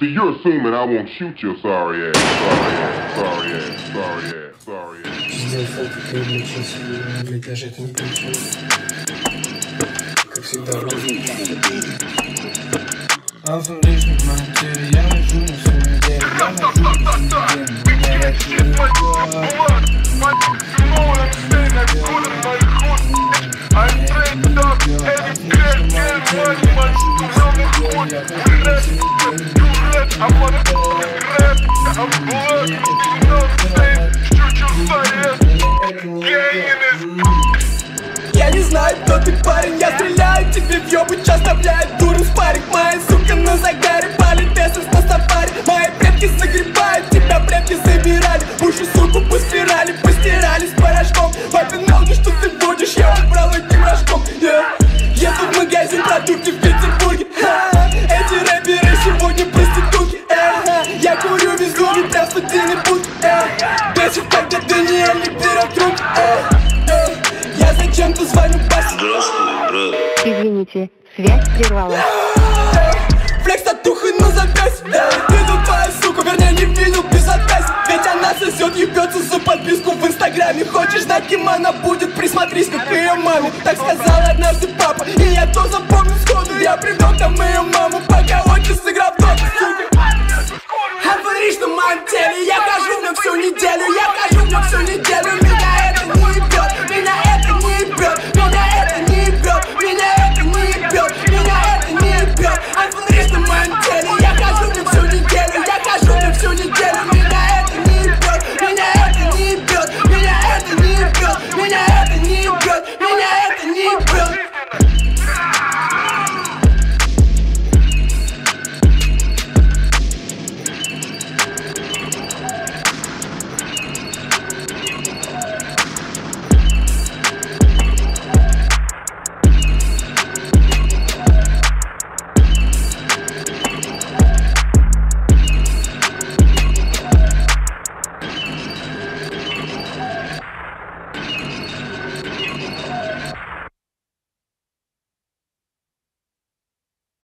See, you're assuming I won't shoot your sorry ass, sorry ass, sorry ass, sorry ass. Sorry, ass. I'm I'm. I'm. Я не знаю, кто ты парень, я стреляю тебе в ёбу, часто, блядь, дуру спарик Моя сука на загаре, я не пирокруг Я зачем-то звоню по Здравствуй, брат. Извините, связь прервалась э, Флекс татухи на запясть э, твою суку, вернее не видел без отказь Ведь она сосет, ебется за подписку в инстаграме. Хочешь знать, кем она будет, присмотрись, как ее маме. Так сказал однажды папа, и я то запомнил сходу. Я привлек там ее маму, пока отче сыграл в дом, сука говоришь на Я хожу на всю неделю, Absolutely.